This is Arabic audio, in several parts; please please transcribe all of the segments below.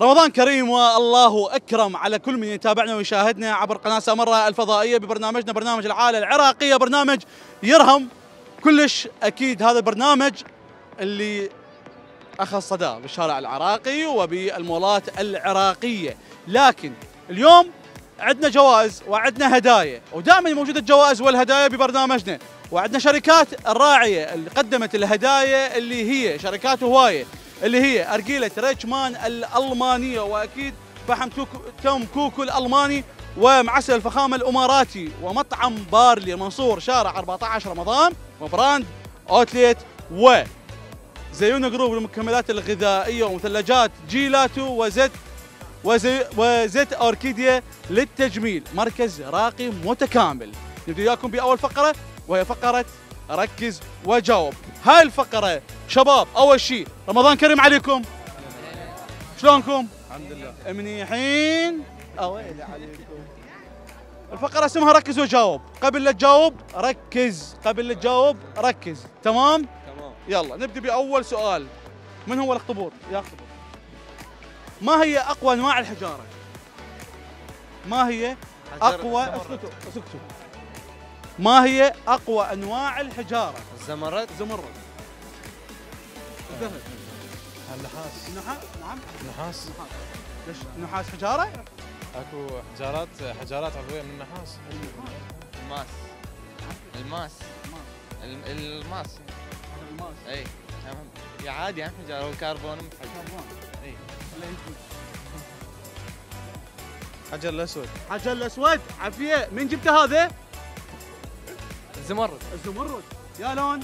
رمضان كريم والله أكرم. على كل من يتابعنا ويشاهدنا عبر قناة سامره الفضائية ببرنامجنا برنامج العائله العراقية. برنامج يرهم كلش. أكيد هذا البرنامج اللي اخذ صدى بالشارع العراقي وبالمولات العراقية. لكن اليوم عندنا جوائز وعندنا هدايا ودائما موجوده الجوائز والهدايا ببرنامجنا. وعندنا شركات الراعية اللي قدمت الهدايا اللي هي شركات هواية. اللي هي أرجيلة ريتشمان الألمانية وأكيد فحم Tom Coco الألماني ومعسل الفخامة الإماراتي ومطعم بارلي منصور شارع 14 رمضان و Brand Outlet و. زيونا Group للمكملات الغذائية ومثلجات جيلاتو وزيت وزي وزيت أوركيديا للتجميل مركز راقي متكامل. نبدأ وياكم بأول فقرة وهي فقرة ركز وجاوب هاي الفقرة شباب أول شيء رمضان كريم عليكم شلونكم الحمد لله منيحين أويلي عليكم الفقرة اسمها ركز وجاوب، قبل لا تجاوب ركز، قبل لا تجاوب ركز، تمام؟ تمام يلا نبدأ بأول سؤال. من هو الأخطبوط؟ يا أخطبوط. ما هي أقوى أنواع الحجارة؟ ما هي أقوى اسكتوا اسكتوا. ما هي أقوى أنواع الحجارة؟ الزمرد. زمرد. الذهب. النحاس. النحاس نعم. نحاس ليش؟ نحاس حجارة؟ أكو حجارات حجارات عضوية من النحاس. الماس. الماس. الم- الماس. الماس. اي يا عادي هم حجارة والكربون اي حجر الأسود. حجر الأسود. عافية. مين جبت هذا؟ الزمرد. الزمرد. يا لون.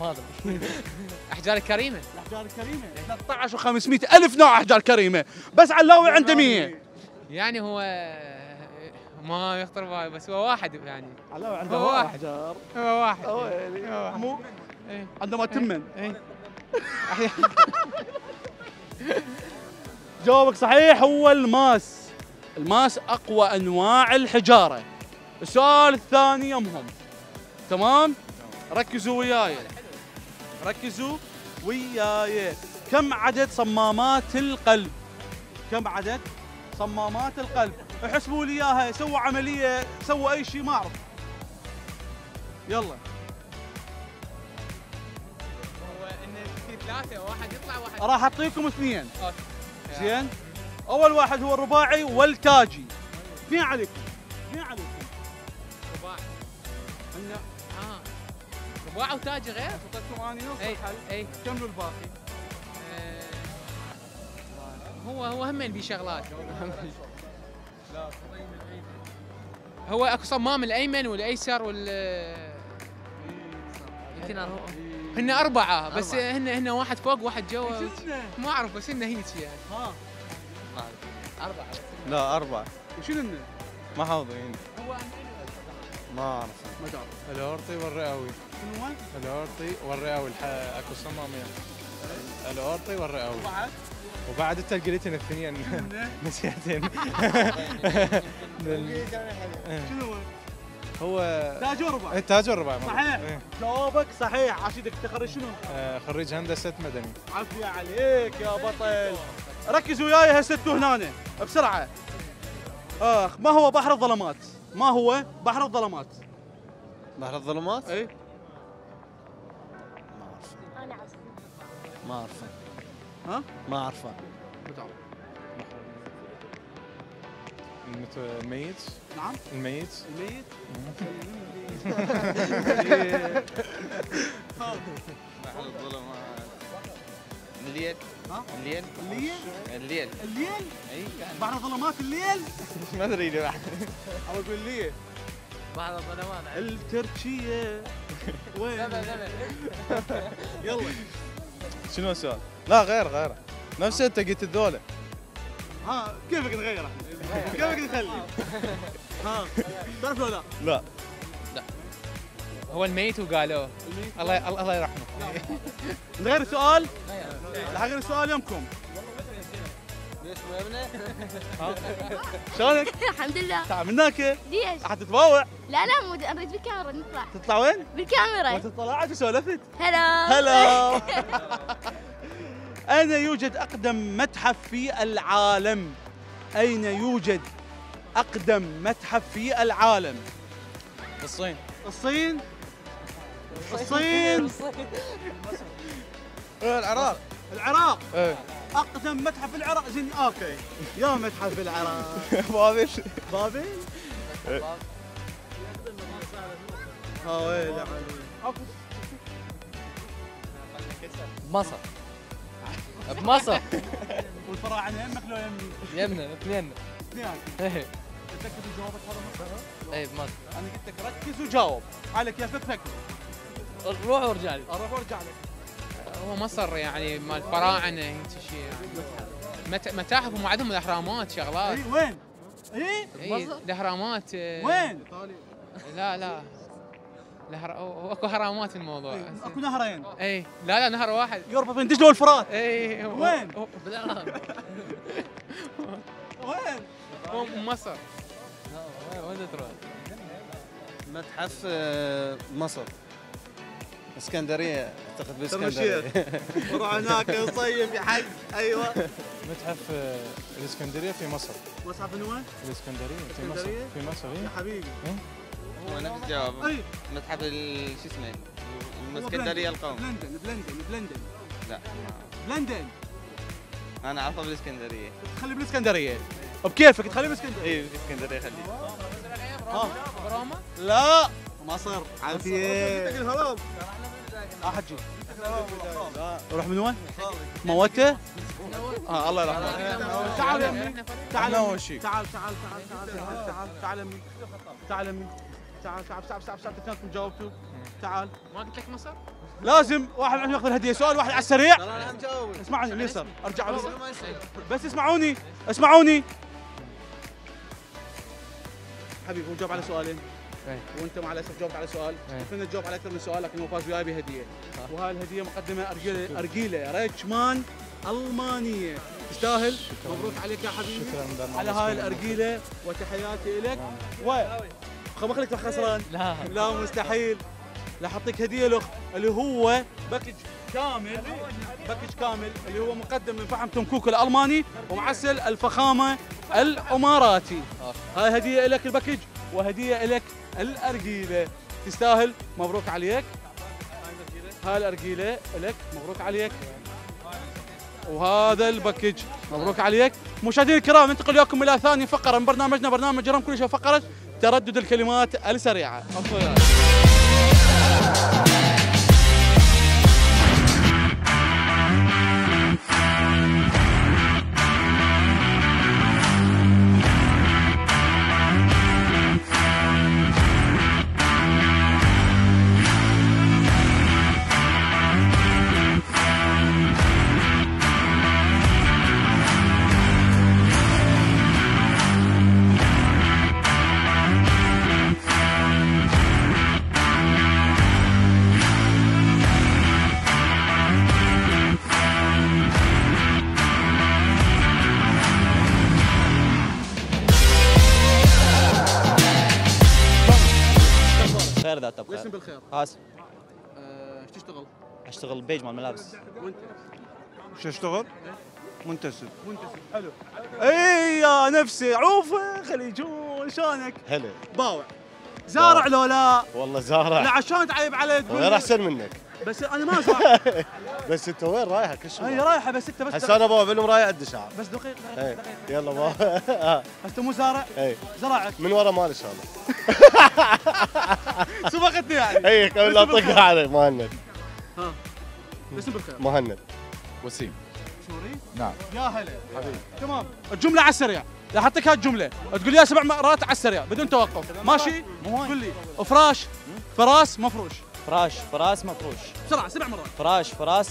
ما أدري. أحجار الكريمة. الأحجار الكريمة. 13 و500 ألف نوع أحجار كريمة. بس علاوي عنده 100 يعني هو ما يخطر بالي بس هو واحد يعني. علاوي عنده هو واحد. أحجار. هو واحد. هو واحد. مو إيه. عندما تمن. جوابك صحيح هو الماس. الماس أقوى أنواع الحجارة. السؤال الثاني يمهم. تمام؟ ركزوا وياي. ركزوا وياي. كم عدد صمامات القلب؟ كم عدد صمامات القلب؟ احسبوا لي إياها. سووا عملية سووا أي شيء ما أعرف. يلا. ثلاثة واحد يطلع واحد راح أعطيكم اثنين. زين. أول واحد هو الرباعي والتاجي. اثنين عليكم. اثنين عليكم. رباع وتاج غير؟ اعطيتكم اني نص إي الحل إي. كملوا الباقي. آه، هو هو همين بيه شغلات هو أكو صمام الأيمن والأيسر وال يمكن أربعة. هن أربعة بس أربعة. هن هن واحد فوق واحد جوا؟ ما أعرف بس إنه هيك يعني. ها أربعة. لا أربعة. وشنو انه؟ ما حافظين هو ما أعرف. ما تعرف. الاورطي والرئوي. شنو هو؟ الاورطي والرئوي الح... أكو صمامين الاورطي والرئوي بعد وبعد انت قلت الاثنين إنه؟ نسيتين شنو هو؟ هو تاج وربع التاج والرباع صحيح. إيه. جوابك صحيح عشيدك تخرج شنو؟ آه، خريج هندسة مدني عافية عليك يا بطل ركزوا وياي هسه أنتوا هنا بسرعة آخ ما هو بحر الظلمات؟ ما هو بحر الظلمات؟ بحر الظلمات اي ما أعرفه. ها؟ ما أعرفه. المت- الميت نعم. الميت؟ الميت؟ بحر الظلمات الليل ها؟ الليل الليل الليل الليل أي كان. بحر الظلمات الليل؟ ما أدري ليه أو أقول لي. بحر الظلمات التركية. وين؟ يلا. شنو السؤال؟ لا غير غير. نفس أنت قلت الذولة ها كيفك نغيره كيفك نخلي ها تعرف ولا لا. لا. هو الميت وقالوه الله الله الله يرحمه. نغير السؤال؟ لحقنا السؤال يمكم. شلونك؟ الحمد لله تعاملناك ليش؟ حتتباوع لا لا مو نريد بالكاميرا نطلع. تطلع وين؟ ما بالكاميرا تطلعت وسولفت هلا. هلا. أين يوجد أقدم متحف في العالم؟ أين يوجد أقدم متحف في العالم؟ الصين؟ الصين. الصين. إيه، العراق. العراق. إيه. أقدم متحف في العراق. زين أوكي. يا متحف في العراق بابل بابل ها ويلي علي بمصر بمصر. والفراعنة يمك لو يمي يمنا اثنين اثنين إيه. جوابك هذا مصر؟ اي بمصر. أنا قلت لك ركز وجاوب على كيفك فكر روح وارجع لي. أروح وأرجع لك. هو مصر يعني مال فراعنة هيك شيء يعني. مت- متاحف وما عندهم الأهرامات شغلات اي وين؟ اي اي الأهرامات آه، وين؟ لا لا. أو- أكو هرامات الموضوع. إيه، أكو نهرين. اي لا لا نهر واحد. يربط بين دجله والفرات اي وين؟ بالعراق وين؟ هو مصر. وين تروح؟ متحف آه، مصر. اسكندرية أعتقد مشيت بإسكندرية. روح هناك نصيف يا حق أيوه. متحف آه، الإسكندرية في مصر. من وين؟ الإسكندرية في مصر؟ في مصر يا إيه. حبيبي هو نفس الجواب. متحف ال- شو اسمه؟ الإسكندرية. القوم. بلندن بلندن بلندن. لا بلندن. أنا أعرفه بالإسكندرية. تخلي بالإسكندرية. بكيفك تخلي بالإسكندرية. اي بالإسكندرية خليه روما لا. مصر عافية. الهرم آه حجي روح من وين؟ موته؟ آه الله يرحمه تعال يا امي تعال. أول شيء. تعال تعال تعال تعال تعال تعال امي تعال امي تعال تعال تعال تعال تعال اثنينكم جاوبتوا تعال ما قلت لك مصر؟ لازم واحد منهم ياخذ الهديه سؤال واحد على السريع اسمعني اليسر ارجع بس اسمعوني اسمعوني حبيبي هو جاوب على سؤالين إيه. وانت مع الاسف جاوبت على سؤال. إيه. كنا تجاوب على أكثر من سؤال لكن هو فاز وياي بهدية. وهاي الهدية مقدمة ارجيله ارجيله ريتشمان ألمانية. تستاهل؟ مبروك عليك يا حبيبي. شكرا على هاي. الارجيله وتحياتي لك و خبخ لك خسران. لا. لا مستحيل. راح اعطيك هدية له اللي هو package كامل. package كامل اللي هو مقدم من فحم Tom Coco الألماني ومعسل الفخامة الأماراتي. هاي هدية لك ال package وهدية لك الأرجيلة. تستاهل؟ مبروك عليك. هاي الأرجيلة لك. مبروك عليك. وهذا ال package. مبروك عليك. مشاهدينا الكرام ننتقل وياكم إلى ثاني فقرة من برنامجنا. برنامج يرهم كلش فقرة تردد الكلمات السريعة. واسم بخير بالخير. قاسم آه، إيش تشتغل؟ أشتغل بيج مال ملابس. وانت شو اشتغل؟ منتسب منتسب حلو. إي يا نفسي عوف خليجون شلونك؟ هلا. باوع. زارع لو لا والله لا زارع. عشان تعيب علي تقول غير أحسن منك. بس أنا ما زارع بس أنت وين رايح كل هي شيء رايحة بس أنت بس هسه أنا بابا فيلم رايح عندي شعر بس دقيقه إيه دقيقه يلا بابا أنت مو زارع؟ إيه. زراعك من ورا مالي إن شاء الله. سبقتني يعني. اي قبل لا اطقها علي مهند. ها. الاسم بالخير مهند. وسيم. سوري؟ نعم. يا هلا. حبيبي. تمام. الجملة على السريع. راح اعطيك هاي الجملة تقول لي سبع مرات على السريع بدون توقف. ماشي؟ قول لي. فراش فراس؟ مفروش. فراش فراس مفروش. بسرعة سبع مرات. فراش فراس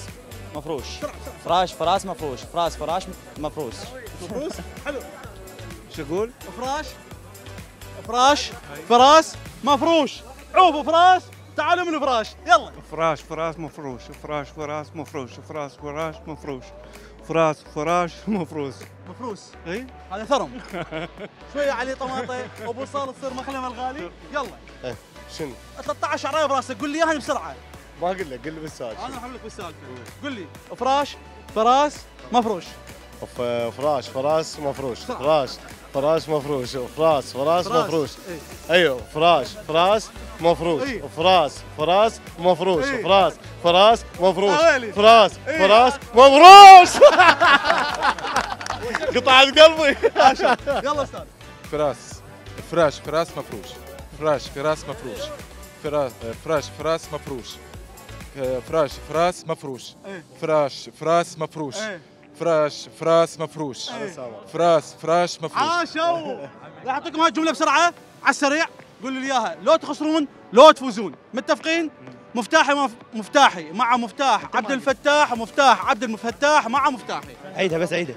مفروش. فراش فراس مفروش. فراس فراش مفروش. مفروس حلو. شو أقول؟ فراش فراش فراس مفروش. عوف فراس. تعالوا من فراش. يلا. فراش فراش مفروش. فراش فراش مفروش. فراش فراش مفروش. فراش فراش مفروش. مفروس. إي؟ هذا ثرم. شوية عليه طماطه أبو صال تصير مخلم الغالي. يلا. شنو؟ 13 شعرايه براسك. قول لي اياها بسرعة. ما أقول لك قل لي بالسؤال. أنا راح أقول لك بالسالفه قل لي. فراش فراس مفروش. ف- فراش فراس مفروش. فراش فراش مفروش. فراس فراس فراس. مفروش. إيه. أيوه فراش فراس مفروش. إيه. فراس فراس مفروش. إيه. فراس فراس مفروش. ويلي. فراس إيه. فراس مفروش. قطعت قلبي. يلا أستاذ. فراس فراش فراس مفروش. فراش فراس مفروش فراش فراش فراس مفروش فراش فراس مفروش. فراش فراس مفروش. فراش فراس مفروش. فراس فراش مفروش عاشوا راح أعطيكم هاي الجملة بسرعة على السريع. قولوا لي إياها. لو تخسرون لو تفوزون. متفقين؟ مفتاحي مف... مفتاحي. مع مفتاح عبد الفتاح ومفتاح عبد الفتاح مع مفتاحي. عيدها بس عيدها.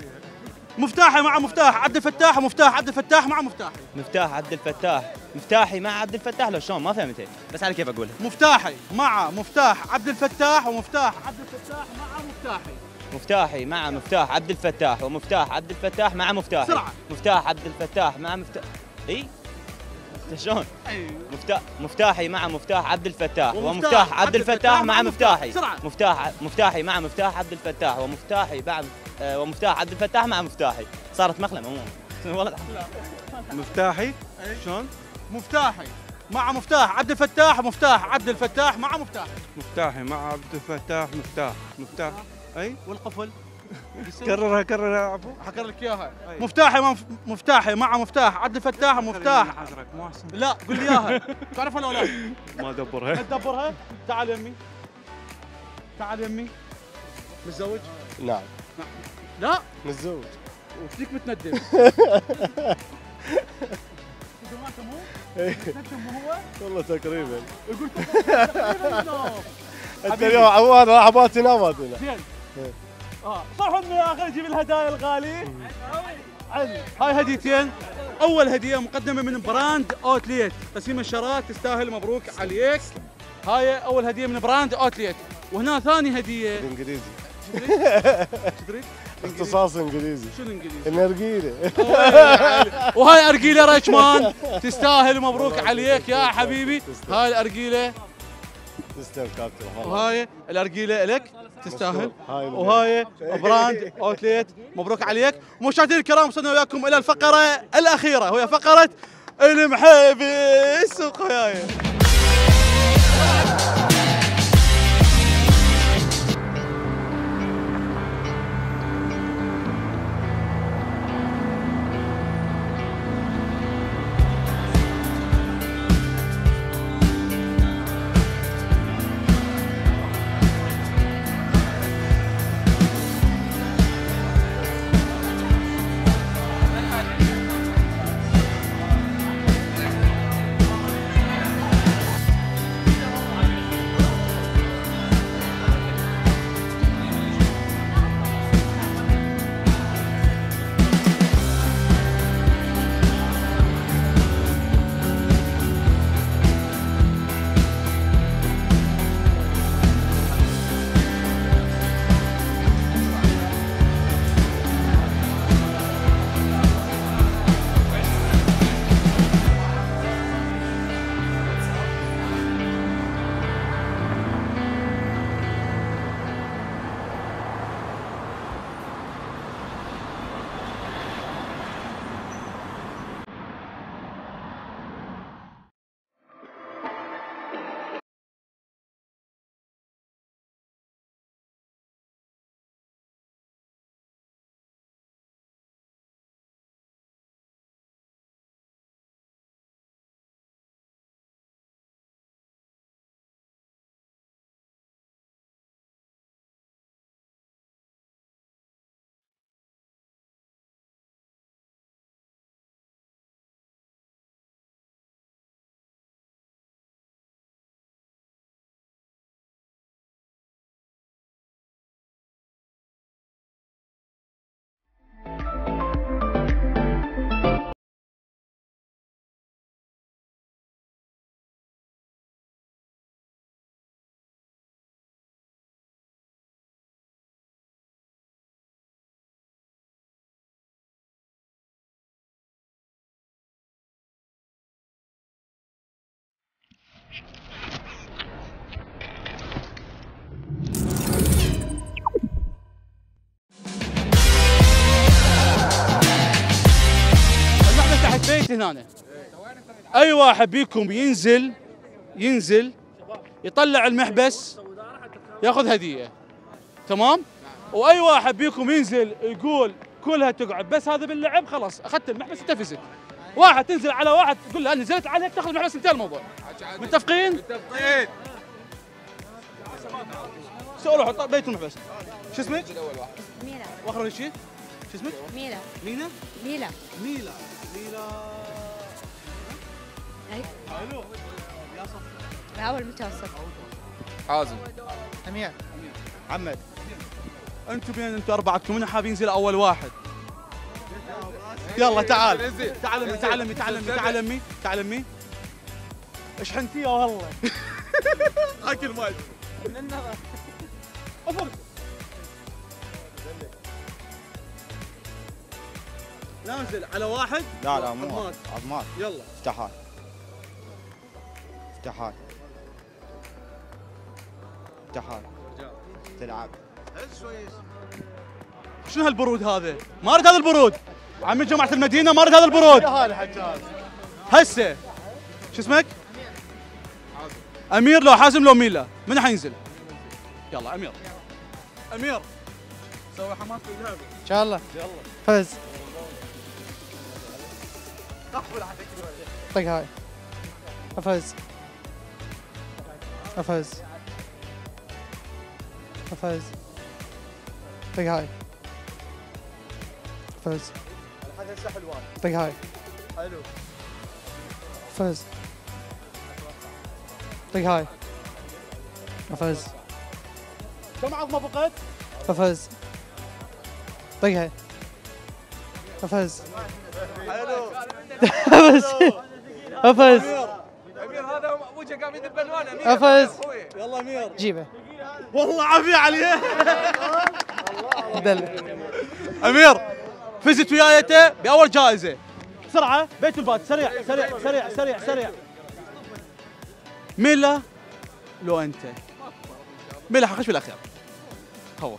مفتاحي مع مفتاح عبد الفتاح ومفتاح عبد الفتاح مع مفتاحي مفتاح عبد الفتاح مفتاحي مع عبد الفتاح لو شلون ما فهمت بس على كيف اقولها مفتاحي مع مفتاح عبد الفتاح ومفتاح عبد الفتاح مع مفتاحي مفتاحي مع مفتاح عبد الفتاح ومفتاح عبد الفتاح مع مفتاحي بسرعة. مفتاح عبد الفتاح مع مفتاح اي شلون أيوه. مفتاح مفتاحي مع مفتاح عبد الفتاح ومفتاح عبد الفتاح مع مفتاحي. مفتاح مفتاحي مع مفتاح عبد الفتاح ومفتاحي مع آه، ومفتاح. عبد الفتاح مع مفتاحي. صارت مخلمه مو والله. مفتاحي؟ شلون؟ مفتاحي مع مفتاح. عبد الفتاح ومفتاح عبد الفتاح مع مفتاحي مفتاحي مع عبد الفتاح مفتاح. مفتاح. أي؟ والقفل. كررها كررها عفو. حكر لك إياها. مفتاحي مع مفتاحي مع مفتاح. عبد الفتاح مو أحسن. لا قول لي إياها. تعرفها ولا لا؟ ما أدبرها. تدبرها؟ تعال يمي تعال يمي متزوج؟ نعم. لا. متزوج. وفيك متندم. مو هو والله تقريبا. يقول تقريباً. انت اليوم عوان راح ابات هنا زين. آه صح أخي نجيب الهدايا الغالي. علي. هاي هديتين. أول هدية مقدمة من Brand Outlet. قسيمة شراء تستاهل مبروك عليك. هاي أول هدية من Brand Outlet. وهنا ثاني هدية. انجليزي تدري؟ اختصاص إنجليزي. شنو إنجليزي؟ النرجيله وهاي ارجيله Richman تستاهل مبروك عليك يا حبيبي. هاي الارجيله تسلم كابتن وهاي الارجيله لك تستاهل. وهاي Brand Outlet. مبروك عليك. مشاهدينا الكرام وصلنا وياكم إلى الفقرة الأخيرة. وهي فقرة المحبس وخيايا واحد هنا. أي واحد بيكم ينزل ينزل يطلع المحبس ياخذ هدية. تمام؟ وأي واحد بيكم ينزل يقول كلها تقعد بس هذا باللعب خلاص أخذت المحبس انت فزت واحد تنزل على واحد تقول له نزلت عليك تاخذ المحبس انتهى الموضوع. متفقين؟ متفقين. روحوا بيت المحبس. شو اسمك؟ واخر شيء شو اسمك؟ ميلا مينا؟ ميلا ميلا ميلا أي. حلو يا صف أول متوسط حازم. أمير. محمد. أنتم بين أنتم اربعتكم من حاب ينزل أول واحد. يلا تعال. تعال تعال تعال تعال تعال امي اشحنتيها والله. أكل ماي. افرق نازل على واحد؟ لا لا مو عظمات. هذا. عظمات يلا. افتحات افتحات افتحات تلعب. شنو هالبرود هذا؟ ما أريد هذا البرود. عمي جماعة المدينة ما أريد هذا البرود. هسه. شو اسمك؟ أمير. لو حازم لو ميلا. من حينزل؟ يلا أمير. أمير. سوي حماس في اللعبة إن شاء الله. فز طق هاي. افز افز افز طق هاي. فز طق هاي. حلو. فز طق هاي. افز كم عظمة بقت؟ افز طق هاي. افز حلو. أفز. أفز. امير هذا وجهه قام يدب بالوان امير أفز. يلا امير جيبه. والله عافية عليه دل. أمير فزت ويايته بأول جائزة. بسرعة بيت البات سريع سريع سريع سريع سريع. ميلا لو أنت. ميلا حخش بالأخير. هو.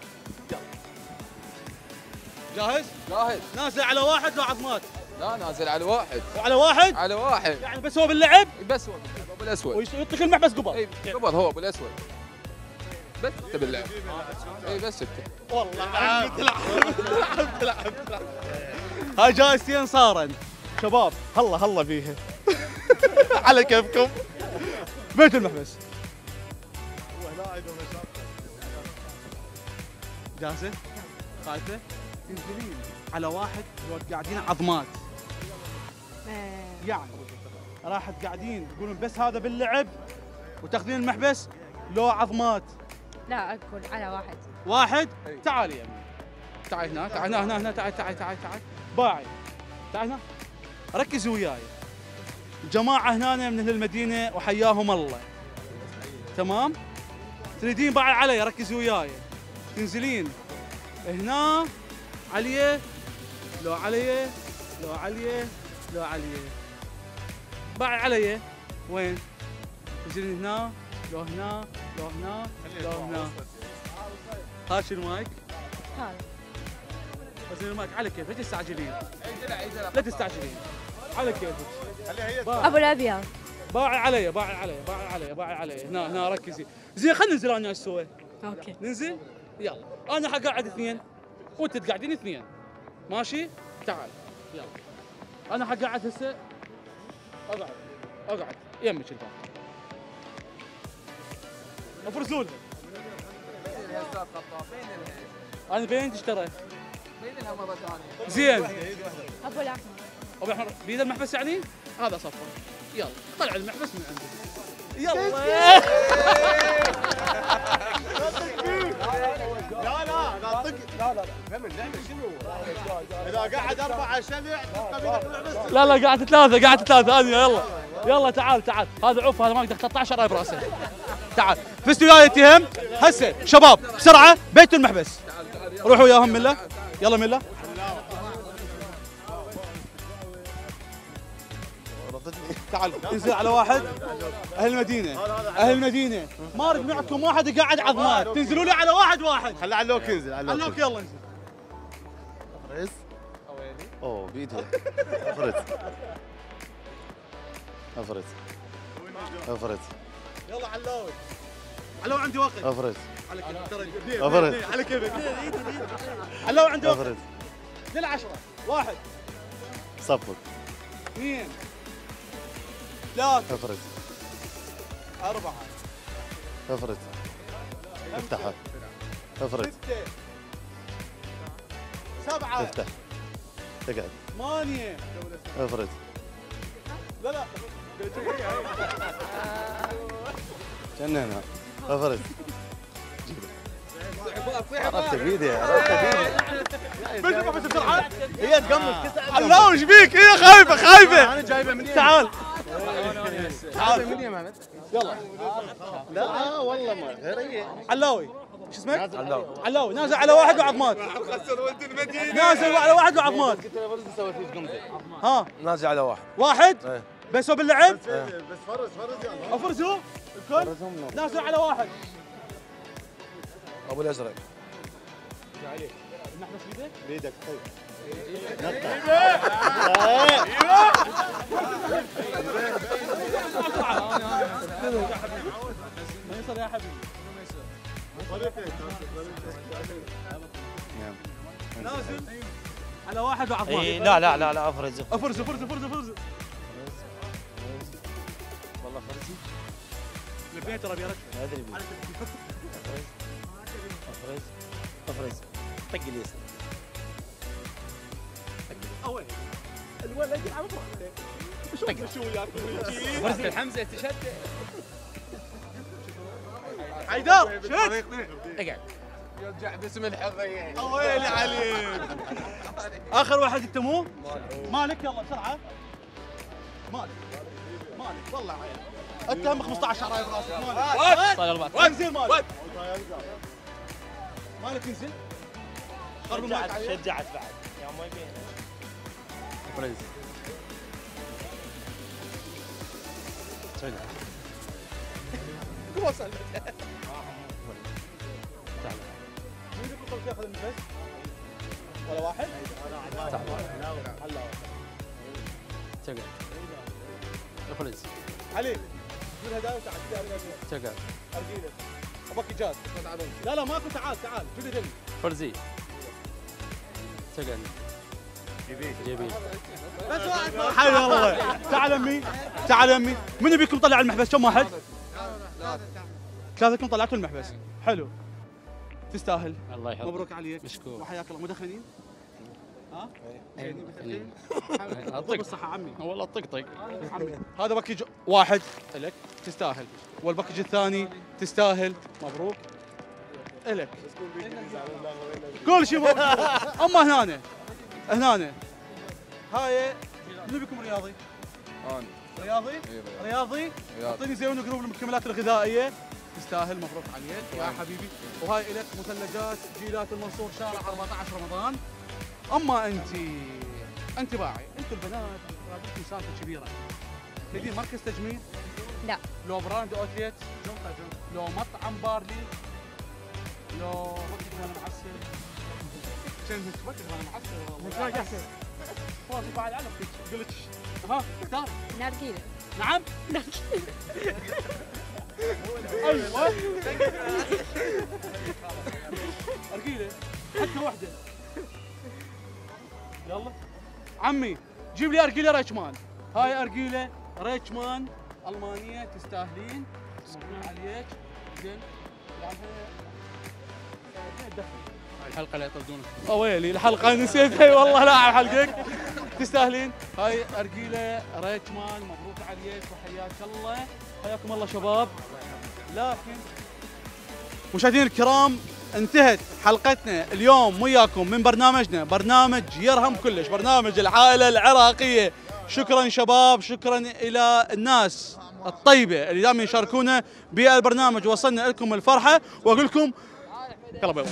جاهز؟ جاهز. نازل على واحد لو عظمات لا نازل على واحد. وعلى واحد؟ على واحد. يعني بس هو باللعب؟ بس هو ابو الاسود ويطلق المحبس قبل. اي قبض هو ابو الاسود بس أنت باللعب. اي بس أنت. والله تلعب تلعب تلعب تلعب. هاي جايزتين صارن شباب هلا هلا فيها. على كيفكم. بيت المحبس. جاهزة؟ خايفة؟ تنزلين على واحد قاعدين عظمات. يعني راحت قاعدين تقولون بس هذا باللعب وتاخذين المحبس؟ لو عظمات. لا أقول على واحد. واحد؟ تعال يا أمي. تعال هنا تعال هنا هنا هنا تعال تعال تعال تعال. باعي. تعال هنا. ركز وياي. جماعة هنا من أهل المدينة وحياهم الله. تمام؟ تريدين باعي علي ركز وياي. تنزلين. هنا عليه لو عليه لو عليه لو عليه باعي علي. وين؟ تنزلين هنا لو هنا لو هنا لو هنا. هاش المايك هذا بس المايك على كيفك؟ لا تستعجلين لا تستعجلين. على كيفك؟ أبو الأبيض. باعي علي باعي علي باعي علي باعي علي. هنا هنا ركزي. زين خلينا ننزل أنا إيش أسوي؟ okay. ننزل؟ يلا. أنا حقعد اثنين وأنت تقعدين اثنين. ماشي؟ تعال. يلا. أنا حقعد هسه. أقعد. أقعد. يمك الباب افرزوا لها أنا بين تشتري زين. أبو الأحمر. ابو احمر بيد المحبس يعني؟ هذا صفر. يلا. طلع المحبس من عندي. يلا. لا لا لا لا فهم اللعبه شنو؟ اذا قعد اربعه شبع بس. لا لا قاعد ثلاثة قاعد ثلاثة. هذه يلا. يلا تعال تعال. هذا عوف هذا ما يقدر. 13 راي برأسه. تعال. فزت وياي اتهم هسه شباب بسرعة بيت المحبس. روحوا وياهم ملا يلا ملا تعال. انزل على واحد. أهل المدينة. أهل المدينة. ما اريد معكم واحد قاعد عظمات تنزلوا لي على واحد واحد. خلي علوك ينزل علوك علوك يلا انزل فرز أوه بيدها فرز افرز افرز يلا علاوي علاوي عندي وقت. افرز على كيفك ترى. اثنين، على كيفك. علاوي عندي وقت. افرز للعشرة واحد. صفق اثنين. ثلاثة افرز. أربعة. افرز. افتحها افرز. ستة. سبعة. افتح. اقعد. ثمانية. افرز. لا لا. جننا افرز. عرفت بيدي عرفت بيدي بس بسرعة هي تقمص. علاوي إيش بيك هي خايفة خايفة. أنا جايبة من تعال. تعال من اليمن يلا لا والله ما غير هي علاوي شو اسمك؟ علاوي علاوي نازل على واحد وعظمات نازل على واحد وعظمات ها نازل على واحد واحد إيه. بس هو باللعب بس فرز فرز يلا افرز هو الكل نازل على واحد ابو الازرق المحبس بيدك بيدك طيب على واحد اي لا لا لا لا افرز افرز افرز افرز افرز والله فرزي لبيت ترى بيرك ادري بيه. افرز افرز طق اليسار أوي. الولد يلعب شو شو وياك فرزة الحمزة تشد. حيدر شد. اقعد يرجع باسم الحظ ويلي عليك آخر واحد انت مو مالك يلا بسرعة. مالك. مالك والله عيال أنت هم 15 شعرايه براسك مالك. صار 14 انزل مالك. مالك انزل شجعت عليه. شجعت يا ما يبين افرز مين يقول لك ياخذ النفس ولا واحد تقعد افرز علي من هدايا وتعال. تقعد ارجيلك ابغاك لا لا ماكو تعال تعال. جدي فرزي. تقعد جيبي بس واحد حي الله تعال امي تعال امي من يبيكم طلع المحبس كم واحد؟ ثلاثتكم طلعتوا المحبس حلو تستاهل الله يحفظك مبروك عليك مشكور. وحياك الله مدخنين؟ ها؟ إيه. إيه. طب الصحة عمي والله طقطق عمي هذا package واحد لك تستاهل وال package الثاني تستاهل مبروك الك كل شيء مبروك اما هنا هنا هاي منو بيكم رياضي؟ أنا رياضي؟ إي رياضي. رياضي؟ اعطيني زين Group المكملات الغذائية. تستاهل مبروك عليك يا حبيبي. وهاي لك مثلجات جيلات المنصور شارع 14 رمضان. أما أنت أنت باعي. أنت البنات رابطتي سالفه كبيرة. تبين مركز تجميل؟ لا. لو Brand Outlet؟ لو مطعم بارلي؟ لو وأنا معسل؟ احسن خلاص بعد قلت ها اختار نارجيلة نعم أيوه ارجيله حتى واحدة يلا عمي جيب لي ارجيله ريتشمان. هاي ارجيله ريتشمان ألمانية تستاهلين. عليك. زين. الحلقة لا يطردونك. ويلي الحلقة نسيتها والله لا على حلقك. تستاهلين. هاي ارجيله ريتشمان مبروك عليك وحياك الله. حياكم الله شباب. لكن مشاهدينا الكرام انتهت حلقتنا اليوم. وياكم من برنامجنا برنامج يرهم كلش برنامج العائلة العراقية. شكرا شباب شكرا إلى الناس الطيبة اللي دائما يشاركونا بالبرنامج وصلنا لكم الفرحة. وأقول لكم يلا بيض